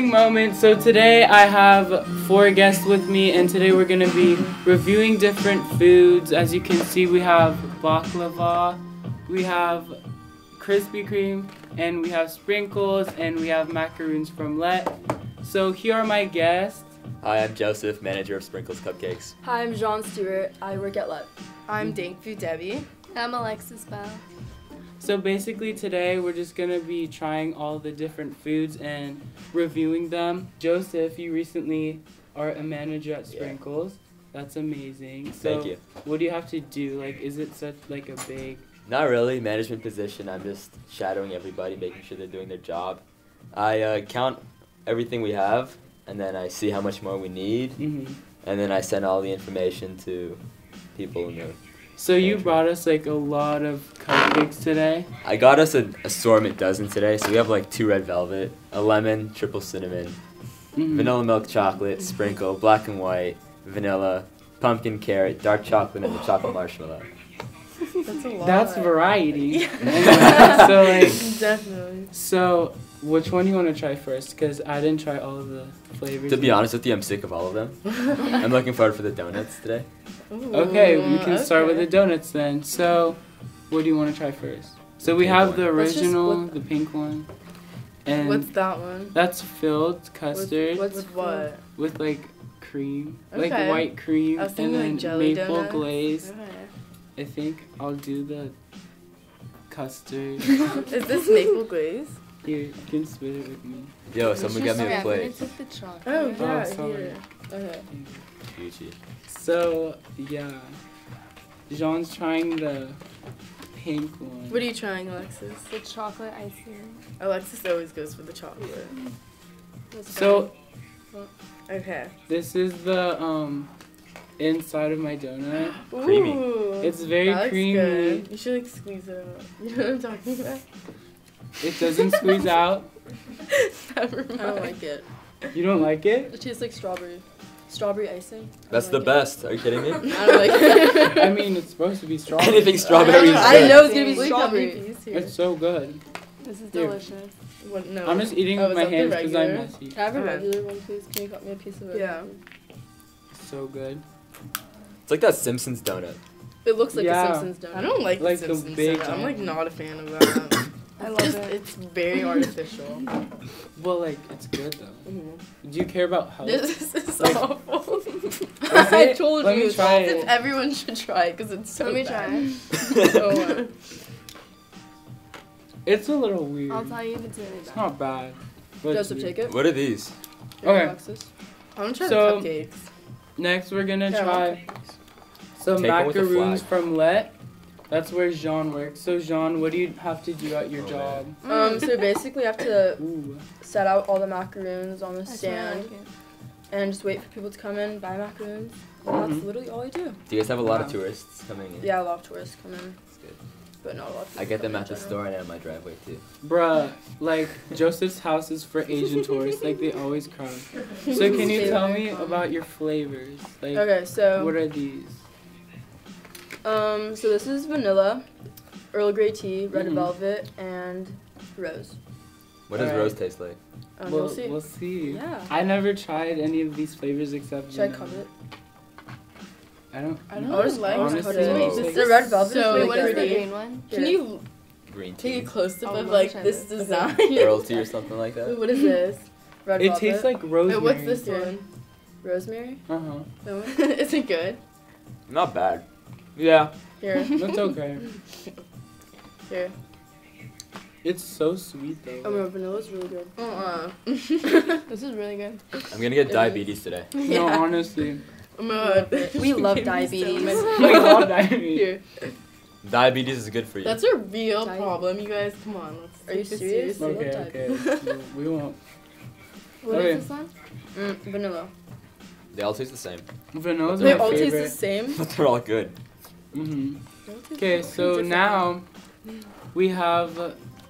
mukbang moment. So today I have four guests with me, and today we're gonna be reviewing different foods. As you can see, we have baklava, we have Krispy Kreme, and we have sprinkles, and we have macaroons from Let. So here are my guests. Hi, I'm Joseph, manager of Sprinkles Cupcakes. Hi, I'm Jeanne Stuart. I work at Let. I'm Dank Food Debby. I'm Alexis Bell. So basically today we're just gonna be trying all the different foods and reviewing them. Joseph, you recently are a manager at Yeah. Sprinkles. That's amazing. So Thank you. what do you have to do? Like is it such like a big Not really, management position. I'm just shadowing everybody, making sure they're doing their job. I uh, count everything we have, and then I see how much more we need, hmm and then I send all the information to people in the. So you brought us like a lot of cupcakes today. I got us an assortment dozen today, so we have like two red velvet, a lemon, triple cinnamon, Mhm. vanilla milk chocolate, sprinkle, black and white, vanilla, pumpkin carrot, dark chocolate, and the chocolate marshmallow. That's a lot. That's variety. Yeah. so like Definitely. so which one do you want to try first? Cause I didn't try all of the flavors. To be honest with you, I'm sick of all of them. I'm looking forward for the donuts today. Okay, we can start with the donuts then. So, what do you want to try first? So we Pink have one. the Let's just- original, the pink one, and What's that one? that's filled custard What's with what? with like cream, like white cream, I was and then like, jelly maple donuts. glaze. Okay. I think I'll do the custard. Is this maple glaze? Here, you can split it with me. Yo, someone get me Okay, a I'm plate. gonna the chocolate. Oh, Oh, yeah, sorry. here. Okay. Gucci. So yeah, Jeanne's trying the pink one. What are you trying, Alexis? The chocolate ice cream. Alexis always goes for the chocolate. That's So Okay. this is the um inside of my donut. Creamy. It's very that looks creamy. Good. You should like squeeze it out. You know what I'm talking about? It doesn't squeeze out. Never mind. I don't like it. You don't like it? It tastes like strawberry. Strawberry icing. That's don't the like best. Are you kidding me? I don't like it. I mean, it's supposed to be strawberry. Anything strawberry is good. I didn't know it was gonna be We got me strawberry. piece. It's so good. This is Here. delicious. What, no. I'm just eating Oh, with my hands because I'm regular? messy. Can I have a regular one, please? Can you cut me a piece of it? Yeah. So good. It's like that Simpsons donut. It looks like Yeah. a Simpsons donut. I don't like, Like the the Simpsons big donut. I'm like not a fan of that. I love just it. it's very artificial. Well, like it's good though. Mhm. Do you care about health? This is Like- awful. I it? told Let you. me it's try awful. it. Everyone should try it because it's so Let me bad. try it. Oh, It's a little weird. I'll tell you if it's really It's not bad. But it's Joseph, weird. take it. What are these? Okay. Alexis. I want to try So- the cupcakes. Next, we're gonna Yeah, try some Take one with the macaroons from Let. That's where Jeanne works. So Jeanne, what do you have to do at your Oh, job? Um, so basically, you have to Ooh. set out all the macaroons on the That's stand like and just wait for people to come in, buy macaroons. And that's literally all I do. Do you guys have a lot of tourists coming in? Yeah, a lot of tourists come in, That's good. but not a lot of I get them at the general. store and at my driveway too. Bruh, like Joseph's house is for Asian tourists. Like they always cry. So can you tell me about your flavors? Like Okay, so what are these? Um, so this is vanilla, Earl Grey tea, red Mhm. velvet, and rose. What does Alright. rose taste like? Um, we'll, we'll see. We'll see. Yeah. I never tried any of these flavors except. Should I cut it? I don't. I don't I'll just- like I'll just this. cut. Wait, this the red velvet so is Wait, really what is the green one? Can Here. you Green take a tea. close up Oh, of like this this. design? Earl tea or something like Wait, that? what is this? Red It velvet. tastes like rosemary. Wait, what's this one? rosemary. Uh huh. That one? is it good? Not bad. Yeah, Here, that's okay. here. It's so sweet though. Oh, no, vanilla's really good. Uh-uh. This is really good. I'm gonna get diabetes today. No, honestly, Oh my god. We love Gave me so diabetes. we love diabetes. Here. Diabetes is good for you. That's a real Diet- problem, you guys. Come on, let's Are you take this serious? Okay, okay. we won't. What is Okay. this one? Mm, vanilla. They all taste the same, Vanilla's They my all taste the same. but they're all good. Hmm taste Okay, so now we have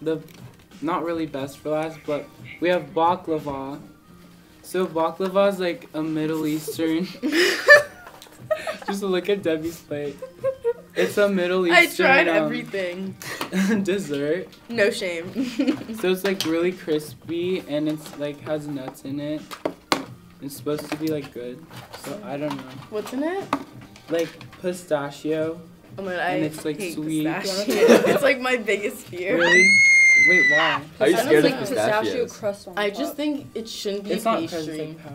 the not really best for last, but we have baklava. So baklava is like a Middle Eastern. Just look at Debbie's plate. It's a Middle Eastern. I tried um, everything. dessert. No shame. So it's like really crispy and it's like has nuts in it. It's supposed to be like good. So I don't know. What's in it? Like pistachio. Oh my god, I And it's, like, hate sweet. pistachio. it's like my biggest fear. Really? Wait, why? How are you I don't scared of think pistachio pistachios? crust on I top. just think it shouldn't be It's not crust, pastry. it's like.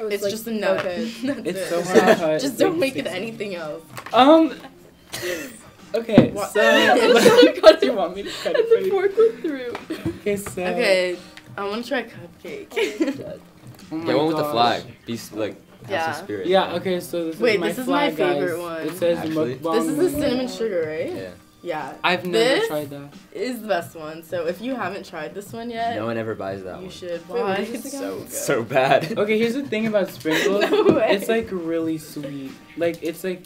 Oh, It's, like- just a nut. Okay. It's it. so hard to. Just don't make it anything else. Um. Okay, What? so do you want me to cut it for you? fork went through. Okay, so Okay, I want to try cupcake. Oh my Get one with the flag. Be like have Yeah. some spirit. Yeah. Okay, so this Wait, is my this is my flag, favorite guys. one. It says Actually? mukbang. this is the Women. cinnamon sugar, right? Yeah. Yeah. I've never This tried that. is the best one. So if you haven't tried this one yet, No one ever buys that you one. should. Wait, what Why? is It's so good. So bad. Okay, here's the thing about sprinkles. No way. It's like really sweet. Like it's like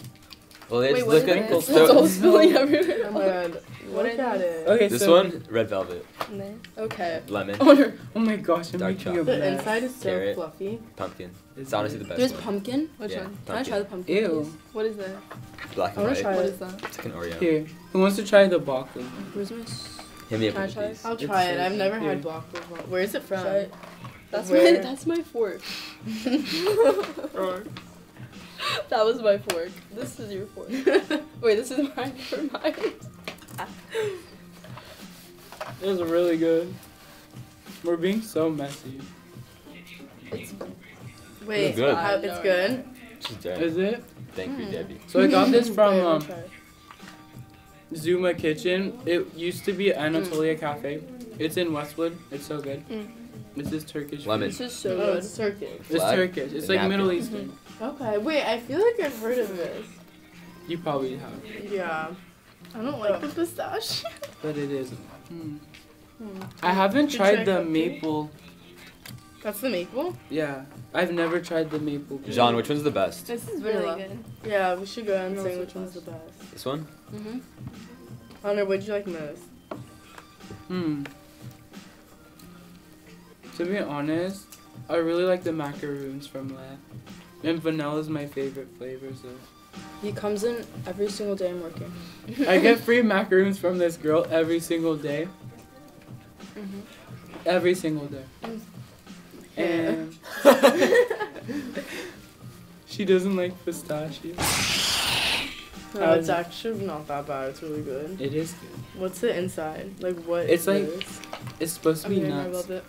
Well, it's Wait, what look is at it? Sprinkles. It's so- all spilling everywhere. Oh my god. What Look at it? it. okay. This so, one, red velvet, Okay. lemon, Oh my gosh, I'm Dark making a chocolate. The inside is so Carrot. fluffy. pumpkin. It's honestly the best There's one. pumpkin. Which yeah, one? Can I try the pumpkin? Ew. please? What is that? Black I and wanna white. try What it. is that? It's like an Oreo. Here, who wants to try the baklava? Where's my? Hit me up Can I try a piece. I'll It's try so it. I've never good. had baklava. Where is it from? That's Where? my. That's my fork. that was my fork. This is your fork. Wait, this is mine. for mine. It was really good. We're being so messy. Wait, It's good. how- it's good. Is it? Thank you, Mm. Debbie. So I got this from um. Zuma Kitchen. It used to be Anatolia Cafe. It's in Westwood. It's so good. Mm. This is Turkish. Lemon. This is so oh, good. it's Turkish. It's Turkish. It's like Middle napkin. Eastern. Okay, wait, I feel like I've heard of this. You probably have, Yeah. I don't like the pistachio. but it is. Mm. Hmm. I haven't Did tried the cupcake? maple. That's the maple? Yeah, I've never tried the maple. Jeanne, which one's the best? This is Vanilla. really good. Yeah, we should go and No, say which one's the best. This one? Mm-hmm. Hunter, what'd you like most? Hmm. To be honest, I really like the macaroons from Lab. And vanilla is my favorite flavor, so. He comes in every single day I'm working. I get free macaroons from this girl every single day. Mm-hmm. Every single day. And she doesn't like pistachios. No, it's actually not that bad. It's really good. It is good. What's the inside? Like what? It's is like this? It's supposed to be Okay, I nuts. love it.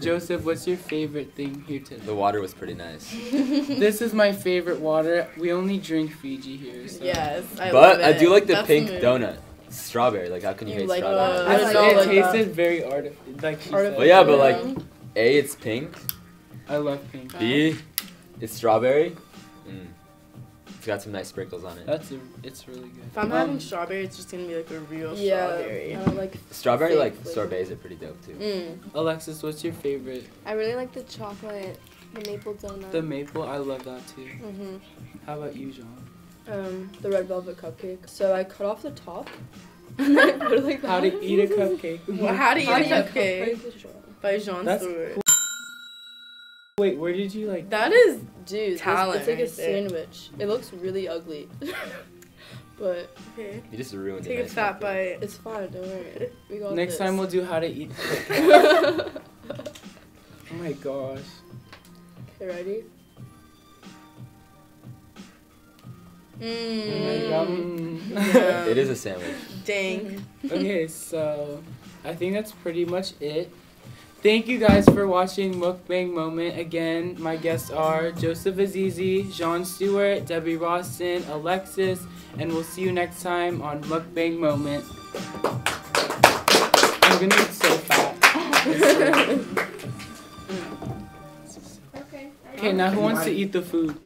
Joseph, what's your favorite thing here today? The water was pretty nice. this is my favorite water. We only drink Fiji here. So. Yes, I but love I it. do like the That's pink move. donut. Strawberry. Like, how can you, You hate like strawberry? that? I I don't don't know. It like that. tasted very artificial. Like she Artificial. Well, yeah, but like, A, it's pink. I love pink. B, it's strawberry. Mm. It's got some nice sprinkles on it. That's a, it's really good. If I'm Um, having strawberry, it's just gonna be like a real Yeah, strawberry. I don't like. Strawberry, like, flavor. sorbets are pretty dope too. Mm. Alexis, what's your favorite? I really like the chocolate, the maple donut. The maple. I love that too. Mm-hmm. How about you, John? Um, the red velvet cupcake. So I cut off the top. and I put it like How that. to eat a cupcake? Well, how to eat How a do you cupcake cupcake? by Jeanne That's Stuart. Wait, where did you like? That is Dude, it's, Talent it's like a right there. sandwich. It looks really ugly, but okay. You just ruined Take a a nice fat cupcake. bite. it's fine. Don't worry. We got Next this. time we'll do how to eat. Oh my gosh. Okay, ready? Oh my Mmm. God. Mm. Yeah. It is a sandwich. Dang. okay, so I think that's pretty much it. Thank you guys for watching Mukbang Moment. Again, my guests are Joseph Azizi, Jeanne Stuart, Debbie Rawson, Alexis, and we'll see you next time on Mukbang Moment. I'm gonna get so fat. okay. Okay, now who wants to eat the food?